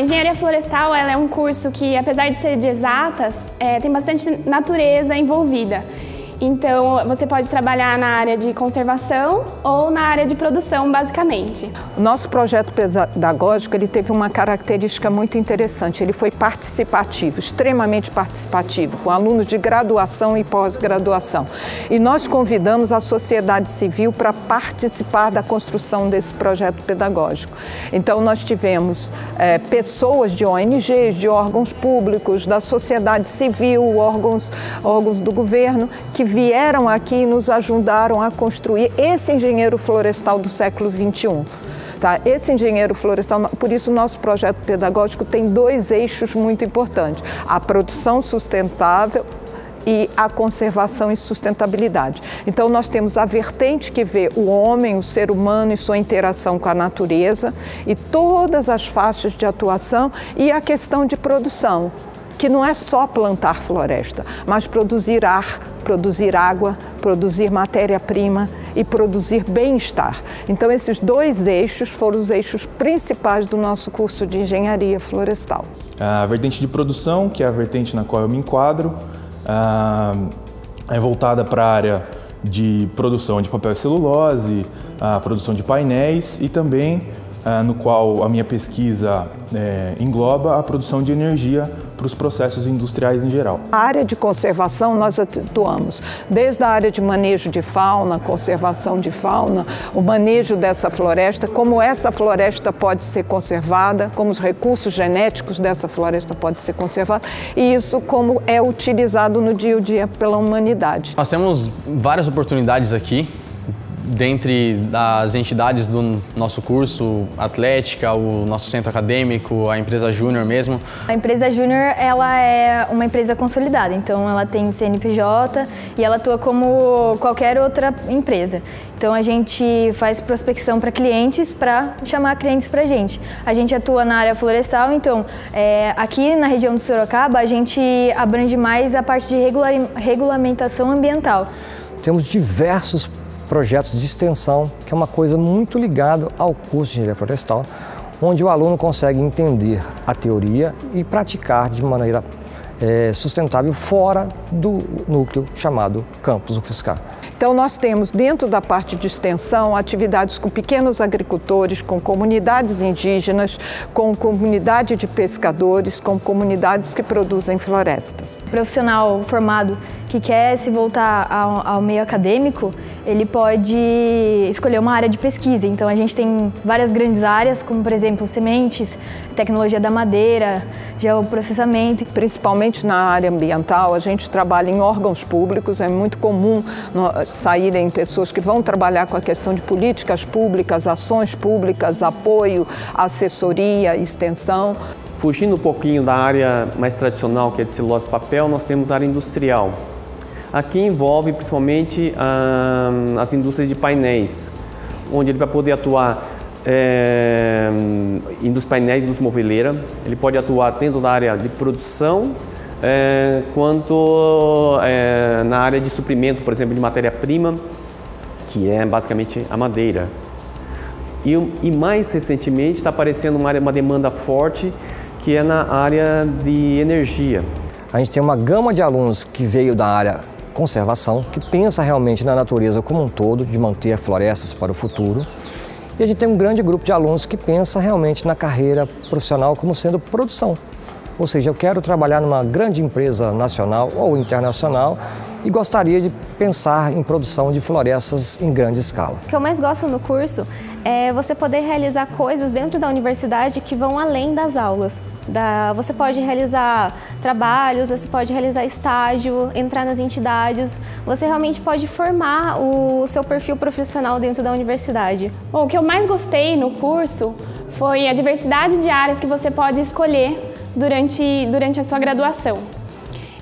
engenharia florestal é um curso que, apesar de ser de exatas, é, tem bastante natureza envolvida. Então, você pode trabalhar na área de conservação ou na área de produção, basicamente. O nosso projeto pedagógico ele teve uma característica muito interessante. Ele foi participativo, extremamente participativo, com alunos de graduação e pós-graduação. E nós convidamos a sociedade civil para participar da construção desse projeto pedagógico. Então, nós tivemos é, pessoas de ONGs, de órgãos públicos, da sociedade civil, órgãos, órgãos do governo, que vieram aqui e nos ajudaram a construir esse engenheiro florestal do século XXI. Tá? Esse engenheiro florestal, por isso nosso projeto pedagógico tem dois eixos muito importantes: a produção sustentável e a conservação e sustentabilidade. Então, nós temos a vertente que vê o homem, o ser humano e sua interação com a natureza e todas as faixas de atuação e a questão de produção, que não é só plantar floresta, mas produzir ar, produzir água, produzir matéria-prima e produzir bem-estar. Então, esses dois eixos foram os eixos principais do nosso curso de engenharia florestal. A vertente de produção, que é a vertente na qual eu me enquadro, é voltada para a área de produção de papel e celulose, a produção de painéis e também ah, no qual a minha pesquisa é, engloba a produção de energia para os processos industriais em geral. A área de conservação nós atuamos desde a área de manejo de fauna, conservação de fauna, o manejo dessa floresta, como essa floresta pode ser conservada, como os recursos genéticos dessa floresta podem ser conservados e isso como é utilizado no dia a dia pela humanidade. Nós temos várias oportunidades aqui dentre as entidades do nosso curso, Atlética, o nosso centro acadêmico, a empresa Júnior mesmo. A empresa Júnior, ela é uma empresa consolidada, então ela tem CNPJ e ela atua como qualquer outra empresa. Então a gente faz prospecção para clientes para chamar clientes para a gente. A gente atua na área florestal, então é, aqui na região do Sorocaba a gente abrange mais a parte de regulamentação ambiental. Temos diversos projetos de extensão, que é uma coisa muito ligada ao curso de engenharia florestal, onde o aluno consegue entender a teoria e praticar de maneira é, sustentável fora do núcleo chamado campus UFSCar. Então, nós temos dentro da parte de extensão atividades com pequenos agricultores, com comunidades indígenas, com comunidade de pescadores, com comunidades que produzem florestas. O profissional formado que quer se voltar ao, ao, meio acadêmico, ele pode escolher uma área de pesquisa. Então a gente tem várias grandes áreas, como por exemplo sementes, tecnologia da madeira, geoprocessamento. Principalmente na área ambiental, a gente trabalha em órgãos públicos, é muito comum saírem pessoas que vão trabalhar com a questão de políticas públicas, ações públicas, apoio, assessoria, extensão. Fugindo um pouquinho da área mais tradicional, que é de celulose papel, nós temos a área industrial. Aqui envolve principalmente ah, as indústrias de painéis, onde ele vai poder atuar é, dos painéis dos moveleira, ele pode atuar dentro da área de produção, é, quanto é, na área de suprimento, por exemplo, de matéria-prima, que é basicamente a madeira. E, e mais recentemente está aparecendo uma, área, uma demanda forte que é na área de energia. A gente tem uma gama de alunos que veio da área conservação, que pensa realmente na natureza como um todo, de manter florestas para o futuro. E a gente tem um grande grupo de alunos que pensa realmente na carreira profissional como sendo produção. Ou seja, eu quero trabalhar numa grande empresa nacional ou internacional e gostaria de pensar em produção de florestas em grande escala. O que eu mais gosto no curso é você poder realizar coisas dentro da universidade que vão além das aulas. Da, você pode realizar trabalhos, você pode realizar estágio, entrar nas entidades, você realmente pode formar o seu perfil profissional dentro da universidade. Bom, o que eu mais gostei no curso foi a diversidade de áreas que você pode escolher durante, durante a sua graduação.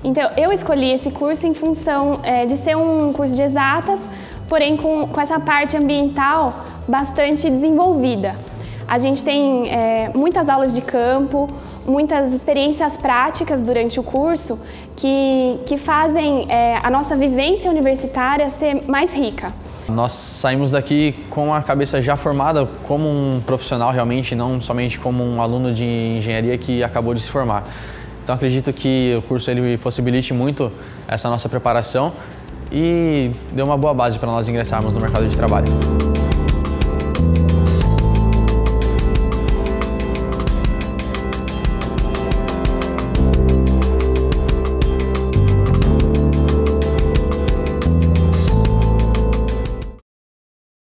Então, eu escolhi esse curso em função é, de ser um curso de exatas, porém com, com essa parte ambiental bastante desenvolvida. A gente tem é, muitas aulas de campo, muitas experiências práticas durante o curso que, que fazem é, a nossa vivência universitária ser mais rica. Nós saímos daqui com a cabeça já formada como um profissional realmente, não somente como um aluno de engenharia que acabou de se formar. Então acredito que o curso ele possibilite muito essa nossa preparação e deu uma boa base para nós ingressarmos no mercado de trabalho.